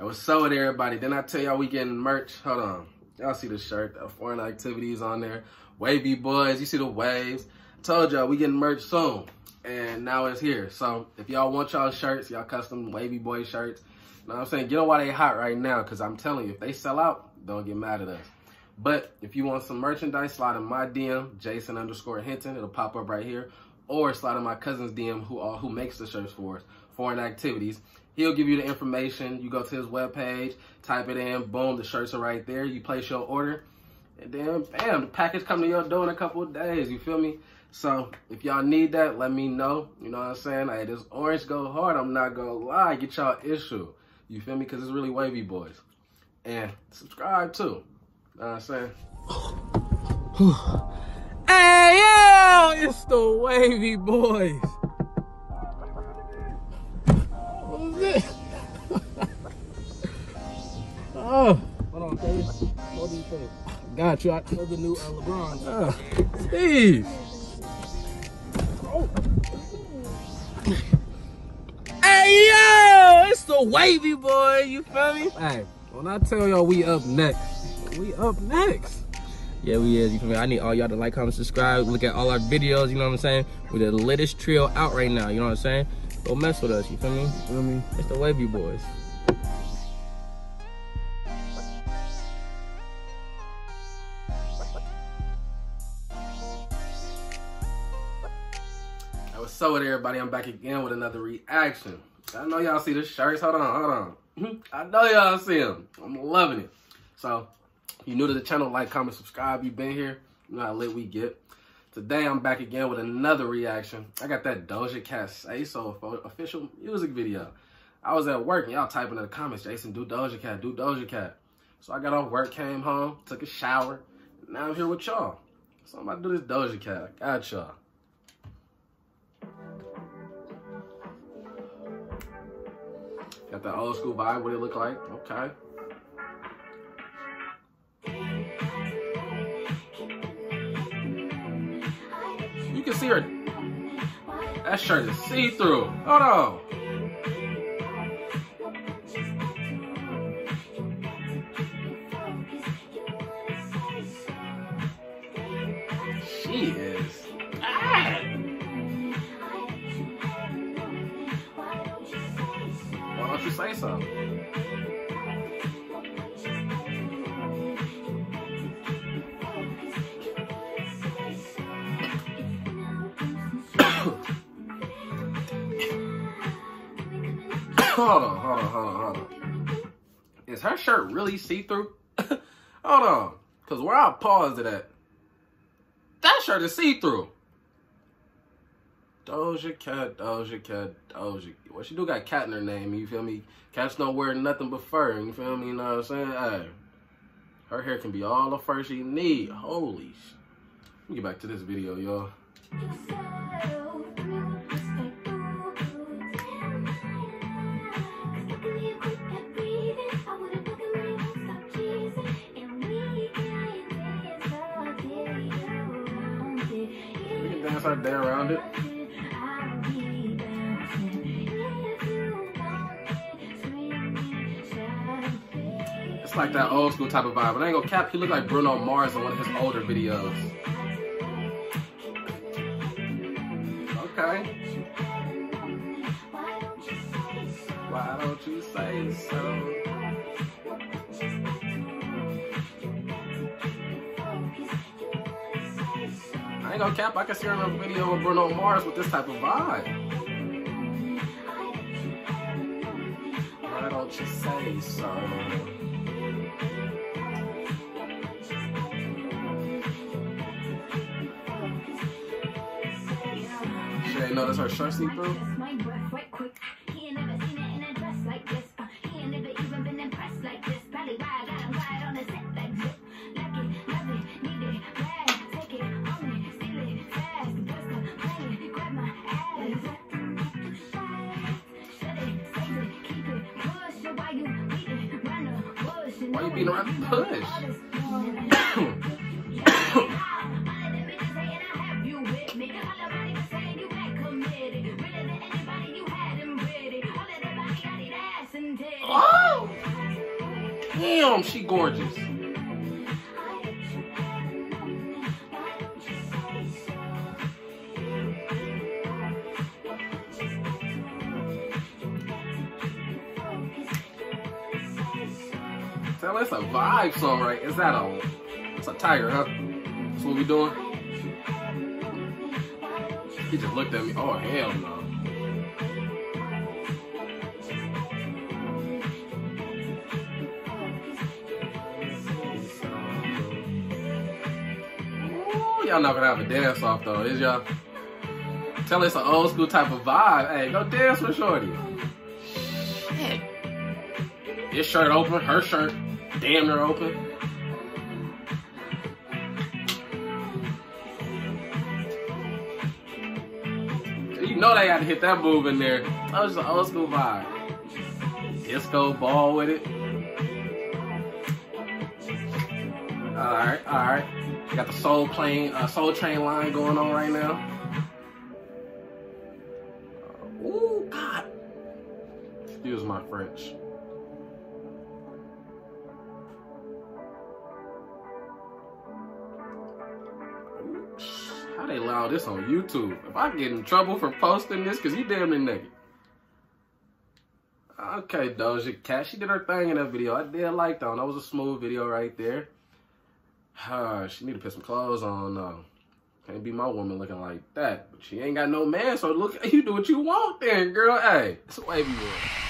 What's up with everybody? Then I tell y'all we getting merch. Hold on. Y'all see the shirt, the foreign activities on there. Wavy boys, you see the waves. Told y'all we getting merch soon. And now it's here. So if y'all want y'all shirts, y'all custom wavy boy shirts, you know what I'm saying? Get them while they hot right now. Cause I'm telling you, if they sell out, don't get mad at us. But if you want some merchandise, slide in my DM, Jason underscore Hinton. It'll pop up right here. Or slide in my cousin's DM who uh, who makes the shirts for us, foreign activities. He'll give you the information. You go to his webpage, type it in, boom, the shirts are right there. You place your order, and then bam, the package come to your door in a couple of days. You feel me? So if y'all need that, let me know. You know what I'm saying? Hey, this orange go hard. I'm not gonna lie. Get y'all issue. You feel me? Because it's really wavy boys. And subscribe too. You know what I'm saying? It's the wavy boys. oh. Hold on, Dave. What do you think? Got you. I know the new uh, LeBron. Uh, Steve. Oh. Hey, yo! It's the wavy boy. You feel me? Hey, when I tell y'all we up next, we up next. Yeah, we is. You feel me? I need all y'all to like, comment, subscribe, look at all our videos. You know what I'm saying? We're the latest trio out right now. You know what I'm saying? Go mess with us. You feel me? You feel me? It's the Wavy Boys. Hey, what's up with everybody? I'm back again with another reaction. I know y'all see the shirts. Hold on, hold on. I know y'all see them. I'm loving it. So, you new to the channel, like, comment, subscribe. You been here, you know how lit we get. Today, I'm back again with another reaction. I got that Doja Cat Say So official music video. I was at work and y'all typing in the comments, Jason, do Doja Cat, do Doja Cat. So I got off work, came home, took a shower. Now I'm here with y'all. So I'm about to do this Doja Cat. Got y'all. Got that old school vibe, what it look like. Okay. Can see her. That shirt is see-through. Hold on. She is. Why don't you say so? Hold on, hold on, hold on, hold on. Is her shirt really see-through? hold on. Because where I paused it at, that shirt is see-through. Doja Cat, Doja Cat, Doja. Well, she do got cat in her name, you feel me? Cats don't wear nothing but fur, you feel me? You know what I'm saying? Hey, her hair can be all the fur she need. Holy sh. Let me get back to this video, y'all. Dance our day around it. It's like that old school type of vibe. But I ain't gonna cap, he look like Bruno Mars in one of his older videos. Okay. Why don't you say so? Ain't gonna cap, I can see her in a video with Bruno Mars with this type of vibe. Why don't you say so? She ain't notice her shirt see through? Why you beating around the bush? Oh! Damn, she gorgeous. It's a vibe song, right? Is that a? It's a tiger, huh? That's what we doing. He just looked at me. Oh hell no. Ooh, y'all not gonna have a dance off though, is y'all? Tell it's an old school type of vibe. Hey, go dance with Shorty. Shit. His shirt open, her shirt damn near open. You know they had to hit that move in there. That was an old school vibe. Disco ball with it. Alright, alright. Got the soul plane, uh, soul train line going on right now. Ooh, God. Excuse my French. How they allow this on YouTube? If I get in trouble for posting this, cause you damn near naked. Okay, Doja Cat, she did her thing in that video. I did like that one. That was a smooth video right there. Uh, she need to put some clothes on. Uh, can't be my woman looking like that. But she ain't got no man, so look, you do what you want then, girl. Hey, it's a wavy world.